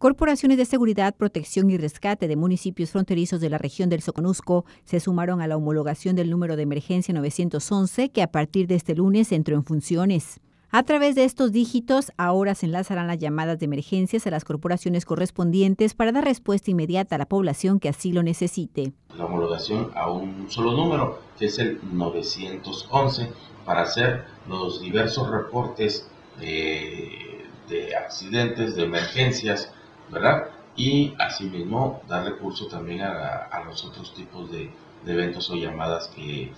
Corporaciones de seguridad, protección y rescate de municipios fronterizos de la región del Soconusco se sumaron a la homologación del número de emergencia 911 que a partir de este lunes entró en funciones. A través de estos dígitos, ahora se enlazarán las llamadas de emergencias a las corporaciones correspondientes para dar respuesta inmediata a la población que así lo necesite. La homologación a un solo número, que es el 911, para hacer los diversos reportes de, de accidentes, de emergencias, ¿verdad? Y asimismo dar recurso también a, los otros tipos de, eventos o llamadas que,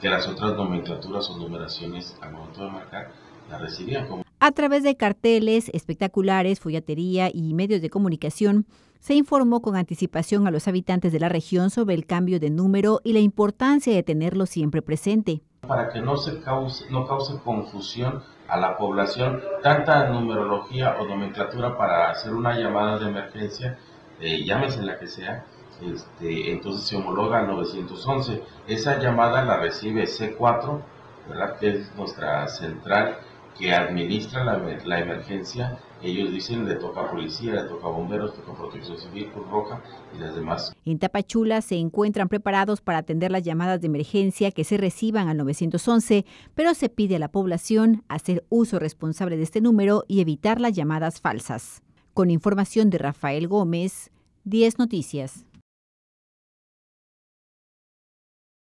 que, las otras nomenclaturas o numeraciones al momento de marcar la recibían. Como... A través de carteles, espectaculares, follatería y medios de comunicación, se informó con anticipación a los habitantes de la región sobre el cambio de número y la importancia de tenerlo siempre presente. Para que no, se cause, no cause confusión a la población tanta numerología o nomenclatura para hacer una llamada de emergencia, eh, llámese la que sea, este, entonces se homologa al 911. Esa llamada la recibe C4, ¿verdad? que es nuestra central que administra la, emergencia, ellos dicen le toca policía, le toca bomberos, toca protección civil, Cruz Roja y las demás. En Tapachula se encuentran preparados para atender las llamadas de emergencia que se reciban al 911, pero se pide a la población hacer uso responsable de este número y evitar las llamadas falsas. Con información de Rafael Gómez, 10 Noticias.